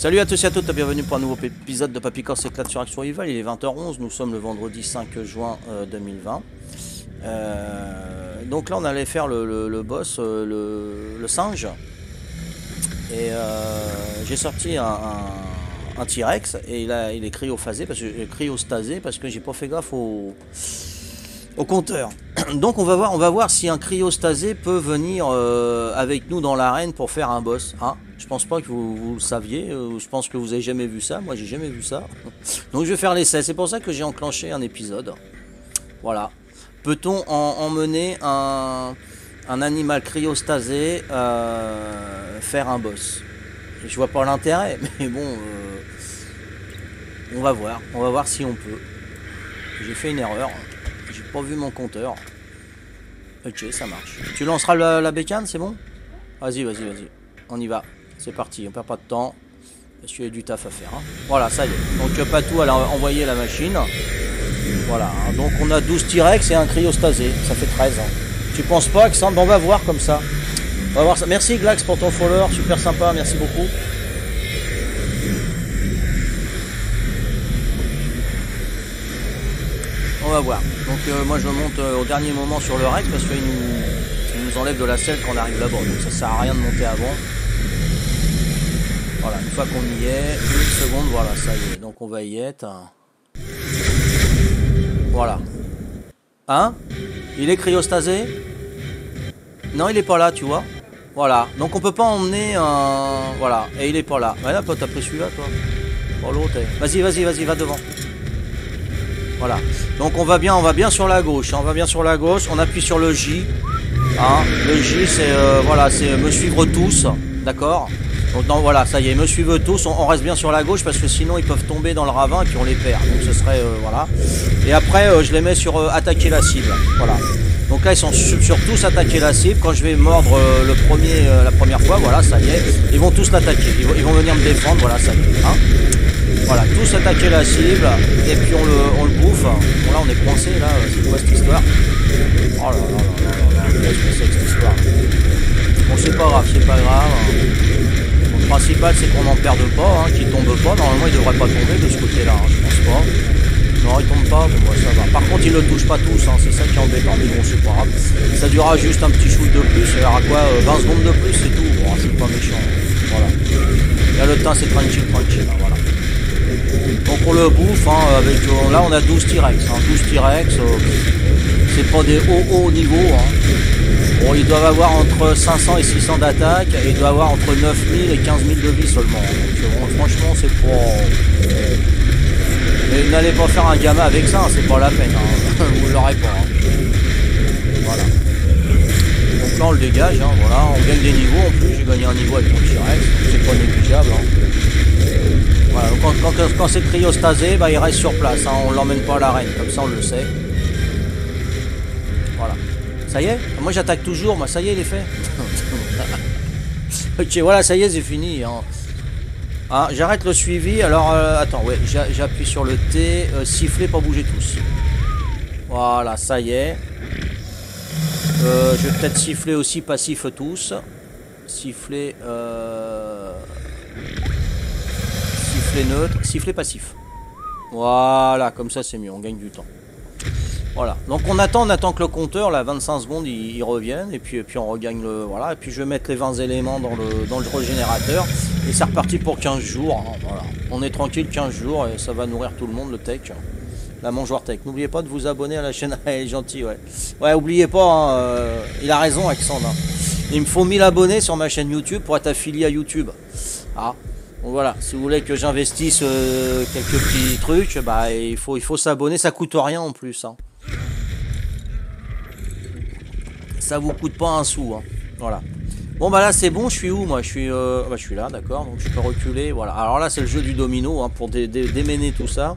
Salut à tous et à toutes, bienvenue pour un nouveau épisode de Papy Corse éclate sur Action Rival. Il est 20h11, nous sommes le vendredi 5 juin 2020. Euh, donc là, on allait faire le, boss, euh, le, singe. Et euh, j'ai sorti un, T-Rex et il, est cryophasé, parce que, cryostasé parce que j'ai pas fait gaffe au, compteur. Donc on va voir, on va voir si un cryostasé peut venir avec nous dans l'arène pour faire un boss. Hein je pense pas que vous, le saviez. je pense que vous avez jamais vu ça. Moi, j'ai jamais vu ça. Donc, je vais faire l'essai. C'est pour ça que j'ai enclenché un épisode. Voilà. Peut-on emmener un, un animal cryostasé euh, faire un boss? Je vois pas l'intérêt, mais bon, euh, on va voir. On va voir si on peut. J'ai fait une erreur. J'ai pas vu mon compteur. Ok, ça marche. Tu lanceras la, la bécane, c'est bon? Vas-y, vas-y, vas-y. On y va. C'est parti, on perd pas de temps. Parce qu'il y a du taf à faire. Hein. Voilà, ça y est. Donc Patou a envoyé la machine. Voilà, hein. donc on a 12 T-Rex et un cryostasé, ça fait 13. Hein. Tu penses pas que ça... on va voir comme ça. On va voir ça. Merci Glax pour ton follower, super sympa, merci beaucoup. On va voir. Donc euh, moi je monte euh, au dernier moment sur le Rex parce qu'il nous, nous enlève de la selle quand on arrive là-bas. Donc ça sert à rien de monter avant. Voilà, une fois qu'on y est, une seconde, voilà, ça y est. Donc on va y être. Voilà. Hein? Il est cryostasé? Non, il est pas là, tu vois. Voilà. Donc on peut pas emmener un... Voilà. Et il est pas là. Voilà, t'as pris celui-là, toi. Oh, l'autre. Vas-y, vas-y, vas-y, va devant. Voilà. Donc on va bien, on va bien sur la gauche. Hein. On va bien sur la gauche. On appuie sur le J. Hein le J, c'est... Euh, voilà, c'est me suivre tous. D'accord? Donc voilà, ça y est, me suivent tous, on, reste bien sur la gauche parce que sinon ils peuvent tomber dans le ravin et puis on les perd. Donc ce serait, euh, voilà. Et après, euh, je les mets sur euh, attaquer la cible. Voilà. Donc là, ils sont sur, tous attaquer la cible. Quand je vais mordre le premier, la première fois, voilà, ça y est, ils vont tous l'attaquer. Ils, vont venir me défendre, voilà, ça y est. Hein. voilà, tous attaquer la cible et puis on le, on le bouffe. Bon là, on est coincé, là, c'est quoi cette histoire? Oh là là là là là, qu'est-ce que c'est cette histoire? Bon, c'est pas grave, c'est pas grave principal c'est qu'on n'en perde pas, hein, qu'il tombe pas. Normalement il devrait pas tomber de ce côté-là, hein, je pense pas. Non, il tombe pas, bon, bah, ça va. Par contre, il ne touche pas tous, hein, c'est ça qui est embêtant, mais bon, c'est pas grave. Ça durera juste un petit shoot de plus, il y aura quoi 20 euh, secondes de plus, c'est tout. Bon, c'est pas méchant. Voilà. Là, le temps, c'est tranquille, tranquille, voilà. Donc, on le bouffe, euh, là, on a 12 T-Rex. 12 T-Rex, euh, c'est pas des hauts hauts niveaux. Bon, ils doivent avoir entre 500 et 600 d'attaque et ils doivent avoir entre 9000 et 15 000 de vie seulement. Donc, franchement, c'est pour. Mais n'allez pas faire un gamin avec ça, c'est pas la peine. Hein. Vous l'aurez pas. Hein. Voilà. Donc là, on le dégage. Hein, voilà. On gagne des niveaux en plus. J'ai gagné un niveau avec mon T-Rex. C'est pas négligeable. Voilà. quand, quand, c'est cryostasé, bah, il reste sur place. On l'emmène pas à l'arène. Comme ça, on le sait. Ça y est Moi j'attaque toujours, moi ça y est, il est fait. ok, voilà, ça y est, c'est fini. Hein. Ah, j'arrête le suivi. Alors, euh, attends, j'appuie sur le T. Euh, siffler, pas bouger tous. Voilà, ça y est. Euh, je vais peut-être siffler aussi passif tous. Siffler... Siffler neutre. Siffler passif. Voilà, comme ça c'est mieux, on gagne du temps. Voilà. Donc on attend, on attend que le compteur, là, 25 secondes, il, revienne. Et puis, puis on regagne le. Voilà. Et puis je vais mettre les 20 éléments dans le, dans le régénérateur. Et c'est reparti pour 15 jours. Hein, voilà. On est tranquille 15 jours et ça va nourrir tout le monde, le tech. La mangeoire tech. N'oubliez pas de vous abonner à la chaîne. Elle est gentille, ouais. Ouais, oubliez pas, hein, euh, il a raison, Alexandre. Hein. Il me faut 1000 abonnés sur ma chaîne YouTube pour être affilié à YouTube. Ah. Donc voilà, si vous voulez que j'investisse euh, quelques petits trucs, bah il faut, il faut s'abonner, ça coûte rien en plus. Hein ça vous coûte pas un sou. Hein. Voilà. Bon bah là c'est bon, je suis où moi? Je suis euh... bah, je suis là, d'accord. Donc je peux reculer. Voilà. Alors là c'est le jeu du domino hein, pour déméner tout ça.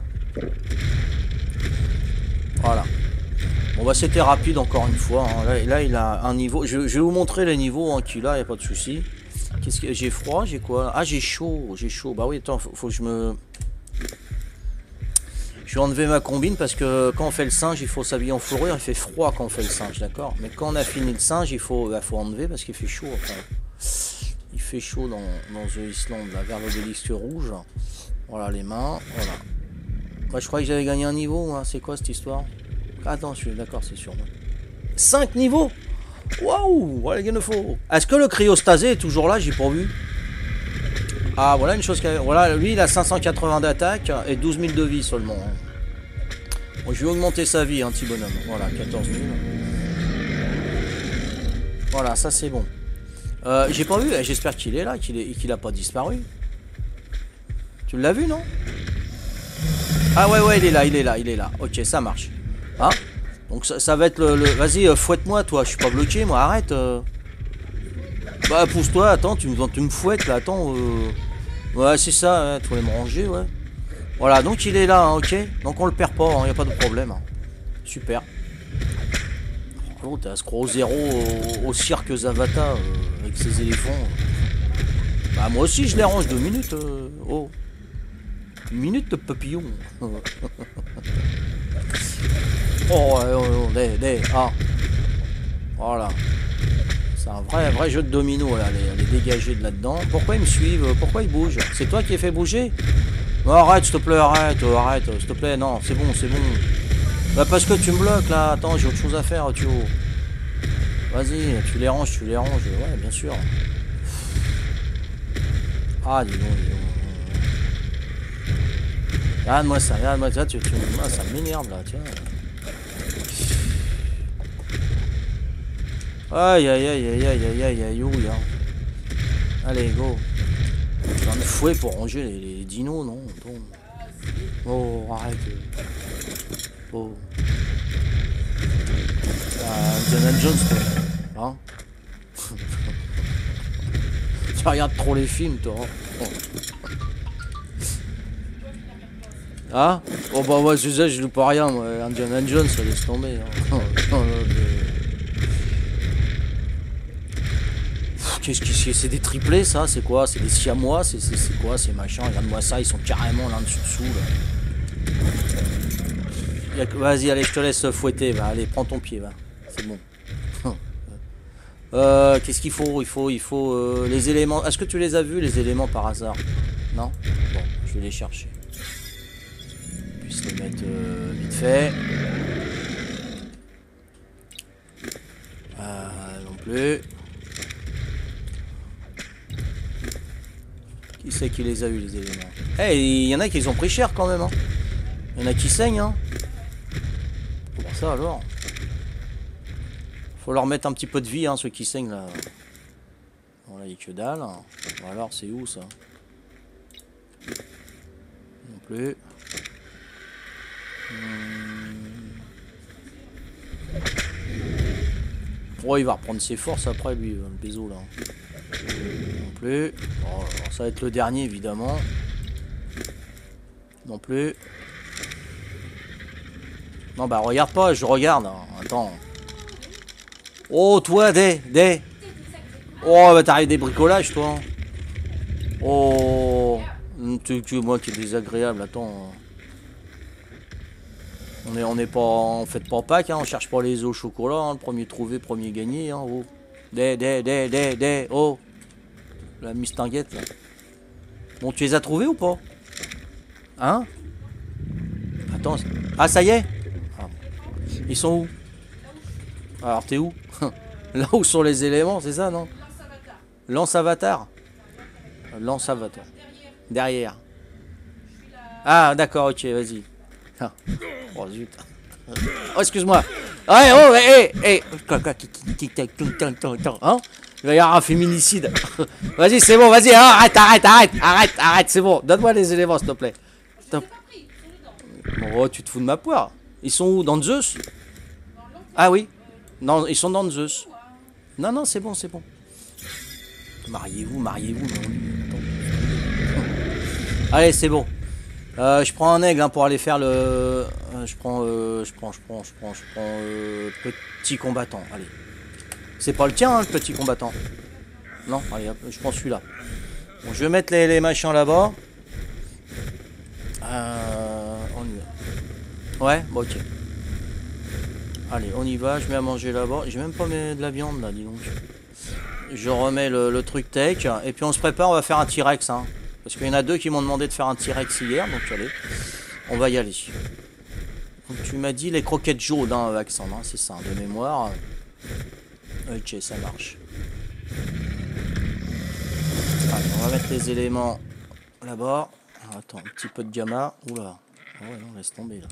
Voilà. Bon bah c'était rapide encore une fois. Hein. Là, il a un niveau. Je, vais vous montrer les niveaux hein, qu'il a, y a pas de souci. Qu'est-ce que j'ai froid, j'ai quoi? Ah j'ai chaud, j'ai chaud. Bah oui attends, faut que je me je vais enlever ma combine parce que quand on fait le singe, il faut s'habiller en fourrure. Il fait froid quand on fait le singe, d'accord? Mais quand on a fini le singe, il faut, bah, faut enlever parce qu'il fait chaud. fait chaud dans, dans The Island, là, vers l'obélisque rouge. Voilà les mains, voilà. Je croyais que j'avais gagné un niveau, moi. c'est quoi cette histoire? Attends, je suis d'accord, c'est sûr. 5 niveaux? Waouh Voilà il y. Est-ce que le cryostasé est toujours là? J'ai pas vu. Ah, voilà une chose. Voilà, lui, il a 580 d'attaque et 12 000 de vie seulement. Bon, je vais augmenter sa vie, un petit bonhomme. Voilà, 14 000. Voilà, ça c'est bon. Euh, J'ai pas vu, eh, j'espère qu'il est là, qu'il qu'il a pas disparu. Tu l'as vu, non? Ah ouais, ouais, il est là, il est là, il est là. Ok, ça marche. Hein? Donc ça, va être le... Vas-y, euh, fouette-moi, toi, je suis pas bloqué, moi, arrête. Euh. Bah, pousse-toi, attends, tu me, tu me fouettes, là, attends. Ouais, c'est ça, tu voulais me ranger, ouais. Voilà, donc il est là, hein, ok Donc on le perd pas, il hein, n'y a pas de problème. Hein. Super. Oh, t'as ce gros zéro au, cirque Zavata euh, avec ses éléphants. Bah moi aussi je les range deux minutes. Euh, oh. Une minute de papillon. oh, ouais, oh, des, des, ah. Voilà. C'est un vrai, vrai jeu de domino là, les, les dégager de là-dedans. Pourquoi ils me suivent? Pourquoi ils bougent? C'est toi qui ai fait bouger? Arrête, s'il te plaît, arrête, euh, arrête, s'il te plaît, non, c'est bon, c'est bon. Bah parce que tu me bloques là, attends, j'ai autre chose à faire, tu Vas-y, tu les ranges, tu les ranges, ouais, bien sûr. Ah, dis donc, dis donc. Regarde-moi ça, regarde-moi ça, tu, tu, ah, ça m'énerve là, tiens. Aïe aïe aïe aïe aïe aïe aïe aïe aïe Allez go. Un fouet pour ranger les, dinos non bon. Oh arrête. Oh. Ah, Indiana Jones toi. Hein? Tu regardes trop les films toi hein. Ah Oh bah ouais je sais je joue pas rien moi. Indiana Jones ça laisse tomber hein. C'est? Des triplés ça? C'est quoi? C'est des siamois? C'est quoi ces machins? Regarde-moi ça, ils sont carrément là dessous dessous Vas-y, allez, je te laisse fouetter. Va, allez, prends ton pied, va. C'est bon. euh, Qu'est-ce qu'il faut? Il faut, il faut euh, les éléments. Est-ce que tu les as vus les éléments par hasard? Non? Bon, je vais les chercher. Je puisse les mettre euh, vite fait. Non plus. C'est qui les a eu les éléments Eh, il y en a qui les ont pris cher quand même. Hein. Il y en a qui saignent. Hein. Pour ça alors? Faut leur mettre un petit peu de vie, hein, ceux qui saignent là. Voilà, il n'y a que dalle. Bon, alors, c'est où ça? Non plus. Oh, il va reprendre ses forces après lui, le bézo là. Non plus. ça va être le dernier évidemment. Non plus. Non bah regarde pas, je regarde. Hein. Attends. Oh toi, des, des. Oh bah t'arrives des bricolages toi. Oh. Tu, tu moi qui est désagréable, attends. On est, on est pas, fait pas Pâques, hein, on cherche pas les os au chocolat, hein. le premier trouvé, premier gagné, hein, oh. Des, des, des, des, des, oh. La mistinguette là. Bon, tu les as trouvés ou pas? Hein? Attends. Ah, ça y est ah. Ils sont où? Alors, t'es où? Là où sont les éléments, c'est ça, non? Lance avatar. Lance avatar. Derrière. Ah, d'accord, ok, vas-y. Ah. Oh, zut. Oh, excuse-moi. Ouais, oh, hé, hé, Hein il va y avoir un féminicide. vas-y, c'est bon, vas-y, arrête, arrête, arrête, arrête, arrête, c'est bon. Donne-moi les éléments, s'il te plaît. Oh, tu te fous de ma poire. Ils sont où Dans Zeus? Ah oui. Non, ils sont dans Zeus. Non, non, c'est bon, c'est bon. Mariez-vous, mariez-vous. Allez, c'est bon. Euh, je prends un aigle hein, pour aller faire le. Euh, je prends, euh, je prends, je prends, je prends, je prends petit combattant. Allez. C'est pas le tien, hein, le petit combattant. Non, allez, je prends celui-là. Bon, je vais mettre les, machins là-bas. on y va. Ouais, bon, ok. Allez, on y va. Je mets à manger là-bas. J'ai même pas mis de la viande là, dis donc. Je remets le, truc tech. Et puis on se prépare, on va faire un T-Rex. Hein. Parce qu'il y en a deux qui m'ont demandé de faire un T-Rex hier. Donc allez, on va y aller. tu m'as dit les croquettes jaunes, hein. Hein, c'est ça, de mémoire. Ok, ça marche. on va mettre les éléments là-bas. Attends, un petit peu de gamma. Oula. Oh non, laisse tomber là.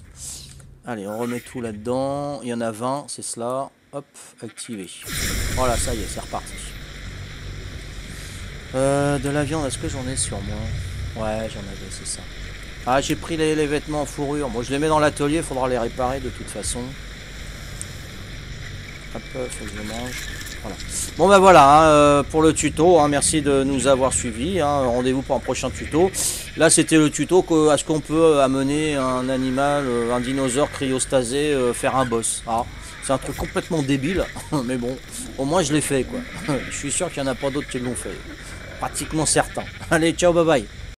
Allez, on remet tout là-dedans. Il y en a 20, c'est cela. Hop, activé. Voilà, ça y est, c'est reparti. Euh, de la viande, est-ce que j'en ai sur moi? Ouais, j'en avais, c'est ça. Ah, j'ai pris les, vêtements en fourrure. Bon, je les mets dans l'atelier, il faudra les réparer de toute façon. Hop, faut que je mange. Voilà. Bon ben voilà hein, euh, pour le tuto, hein, merci de nous avoir suivis, hein. rendez-vous pour un prochain tuto. Là c'était le tuto que est-ce qu'on peut amener un animal, euh, un dinosaure cryostasé, euh, faire un boss. Ah, c'est un truc complètement débile, mais bon, au moins je l'ai fait quoi. je suis sûr qu'il n'y en a pas d'autres qui l'ont fait. Pratiquement certain. Allez, ciao, bye bye.